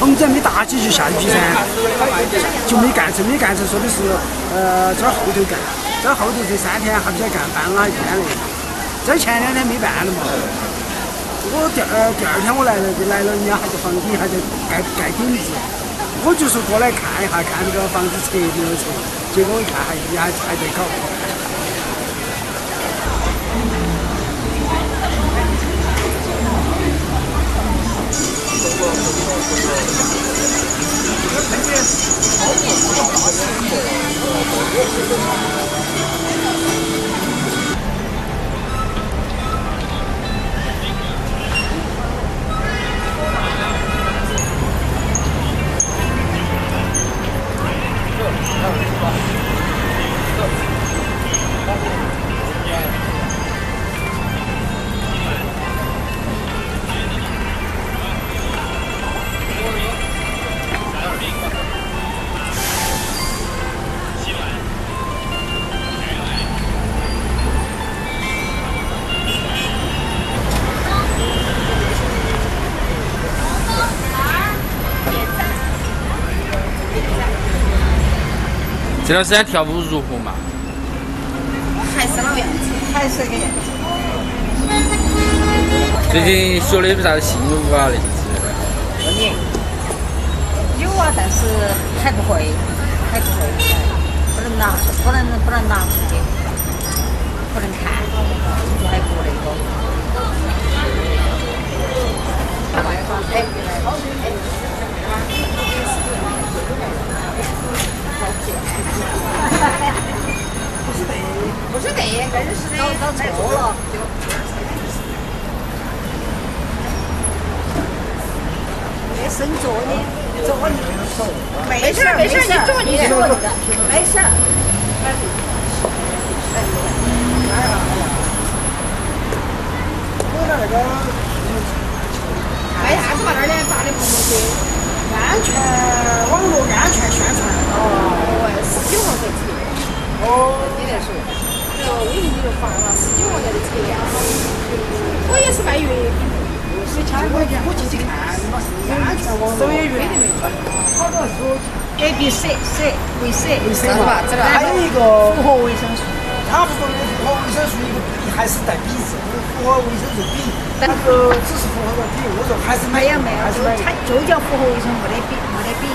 房子还没搭起就下雨噻，就没干成，没干成，说的是呃这后头干，这后头这三天还不晓得干半哪一天了，这前两天没办了嘛。我第二第二天我来了，就来了，人家还在房顶还在盖盖顶子，我就说过来看一下，看这个房子拆没有拆，结果一看还还还在搞。这段时间跳舞如何嘛？还是老样子，还是那个样子。最近学的有啥子新舞啊那些之类的？不练，有啊，但是还不会，还不会，不能拿，不能不能拿出去，不能看，还不那个。哎，不是对，不是对，真是的，搞错了。没生坐你，坐你。没事没事，你坐你的，没事。我在那个为啥子把那儿的打的不出去？安全网络安全宣传。哦，十九号才撤。哦，你在说？这个微信里头发了，十九号才的撤呀。我也是卖月饼的。是前我我进去看，嘛是安全网络。收月月的没错。好多说 A B C C 卫生卫生是吧？知道。还有一个复合维生素。他不说的符合维生素一个 B 还是带 B 字，复合维生署笔，那个只是复合个 B，，我说还是没有没有，就它就叫复合维生素，没得 B 没得 B，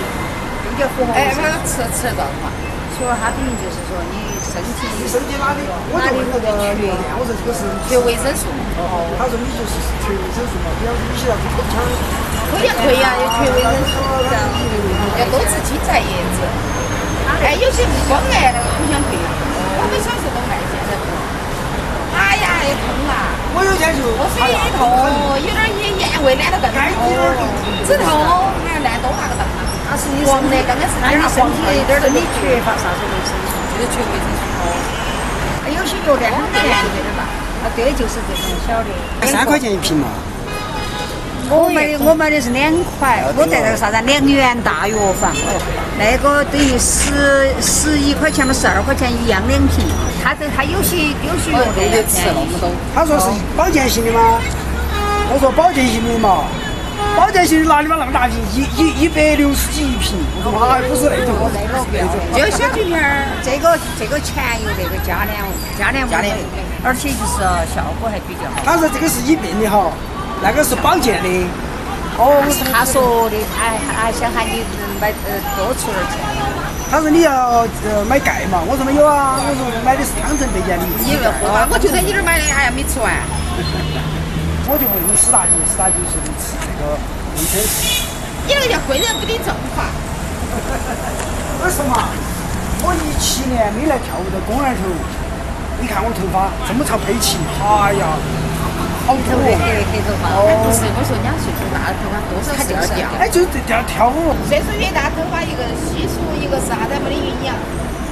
哎，吃吃到嘛？说它等于就是说你身体你身体哪里，我就问那个缺，我说这个是缺维生素。哦，他说你就是缺维生素嘛，比方说你现在去口腔，可以退呀，有缺维生素，要多吃青菜叶子。哎，有些不光爱那个口腔退，我们小时候都卖，现在不。哎呀，也痛啊！我有点就我嘴也痛，有点也咽胃烂得更痛，止痛还要烂多大个是你黄的，刚刚是那你身体有点儿没缺乏啥子维生素？就是缺维生素。有些药店很便宜的吧？啊，对，就是这种小的。三块钱一瓶嘛。我买的我买的是两块，我在那个啥子两元大药房，那个等于十十一块钱嘛，十二块钱一样两瓶。他这他有些有些药店要便宜。他说是保健型的吗？我说保健型的嘛，保健型的哪里嘛那么大瓶，一一一百六十几一瓶，我说还不是那种，那个不要，就小瓶瓶儿，这个这个全有那个加两加两加两，而且就是效果还比较好。他说这个是医病的哈，那个是保健的。哦，我是他说的，还还想喊你买呃多出点钱。他说你要呃买钙嘛，我说没有啊，我说买的是汤臣倍健的。你不喝吧？我就在你这儿买的，哎呀没吃完。我就问你史大姐，史大姐说的吃这个卫生素。你那个叫贵人不理正法。为什么？我一七年没来跳舞的公园头，你看我头发这么长佩奇，哎呀，好土黑黑黑头发。哦不是，我说人家岁数大，头发多少是要掉。哎，就是掉跳舞。岁数越大，头发一个稀疏，一个是啥子没得营养，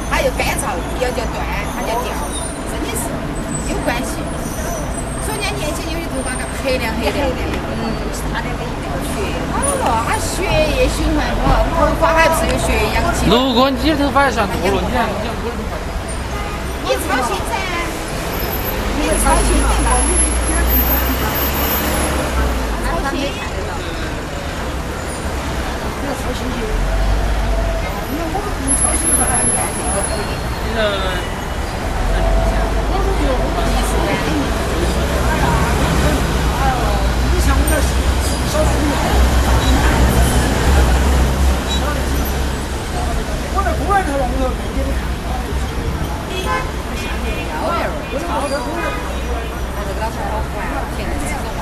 它又干燥，要叫断，它叫掉，真的是有关系。所以人家年轻有些黑亮黑亮的，嗯，他那个血。好了，他血液循环好，头发还不是有血氧气。如果你的头发像秃了，你看你看我的头发。你操心噻，你操心的嘛。嗯好的好的好的好的好的好的好的好的好的的